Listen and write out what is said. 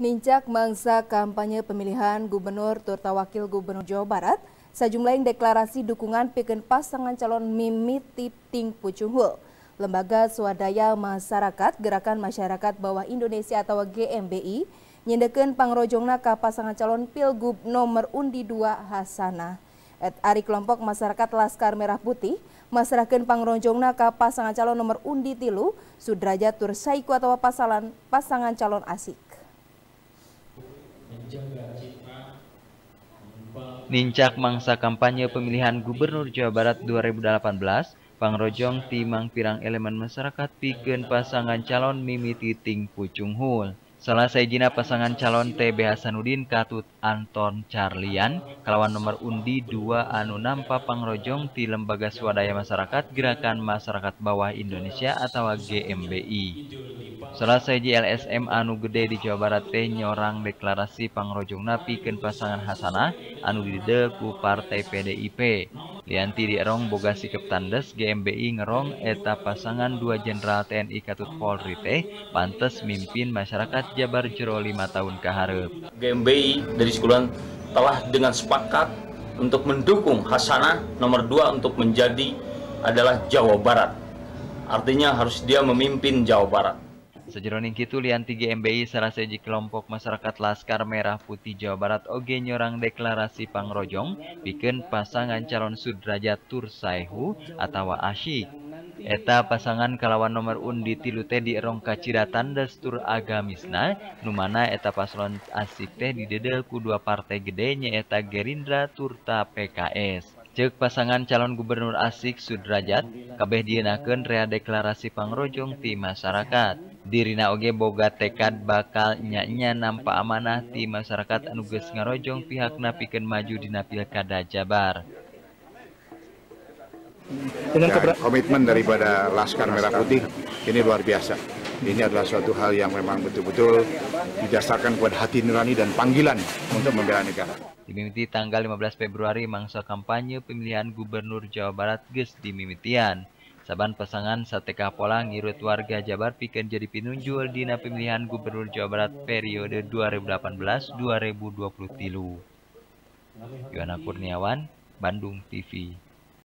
Nincak mangsa kampanye pemilihan gubernur turta wakil gubernur Jawa Barat, sejumlah deklarasi dukungan piken pasangan calon Mimi Tipting Pucunghul. Lembaga Swadaya Masyarakat Gerakan Masyarakat Bawah Indonesia atau GMBI nyendekeun pangrojongna ka pasangan calon Pilgub nomor undi 2 Hasanah. Et Ari kelompok masyarakat Laskar Merah Putih masrahkeun pangrojongna ka pasangan calon nomor undi tilu Sudrajat Tursaiku atau pasangan pasangan calon asik. Nincak mangsa kampanye pemilihan Gubernur Jawa Barat 2018, Pangrojong timang pirang elemen masyarakat pikeun pasangan calon Mimi Titing Pucung Hul. Salah jina pasangan calon TB Hasanuddin Katut Anton Charlian kalawan nomor undi 2 anu nampa pangrojong di Lembaga Swadaya Masyarakat Gerakan Masyarakat Bawah Indonesia atau GMBI. Salah saji LSM anu gede di Jawa Barat teh nyorang deklarasi pangrojong pikeun pasangan Hasanah anu dide ku Partai PDIP. Lianti di erong boga sikep tandes GMBI ngerong eta pasangan dua jenderal TNI Katut Polri teh pantes mimpin masyarakat Jabar jero lima tahun ke hareup. GMBI dari sekolah telah dengan sepakat untuk mendukung Hasanah nomor dua untuk menjadi adalah Jawa Barat. Artinya harus dia memimpin Jawa Barat. Sejeroning Kitu Lianti GMBI salah seji kelompok masyarakat Laskar Merah Putih Jawa Barat oge nyorang deklarasi pangrojong bikin pasangan calon sudrajat Tursaihu atau Asyik. Eta pasangan kalawan nomor undi tilu teh di erong kaciratan dastur agamisna, numana eta paslon asik teh didedel ku dua partai gede eta Gerindra Turta PKS. Cek pasangan calon gubernur asik Sudrajat, kabeh dienakan rea deklarasi pangrojong di masyarakat. Dirina oge boga tekad bakal nyanya nampak amanah ti masyarakat anu geus ngarojong pihakna pikeun maju dina pilkada Jabar. Dengan ya, komitmen daripada Laskar Merah Putih ini luar biasa. Ini adalah suatu hal yang memang betul-betul didasarkan pada hati nurani dan panggilan untuk membela negara. Dimimiti tanggal 15 Februari mangsa kampanye pemilihan Gubernur Jawa Barat ges di Mimitian. Saban pasangan sateka pola ngirut warga Jabar pikan jadi pinunjul dina pemilihan Gubernur Jawa Barat periode 2018-2023. Yohana Kurniawan, Bandung TV.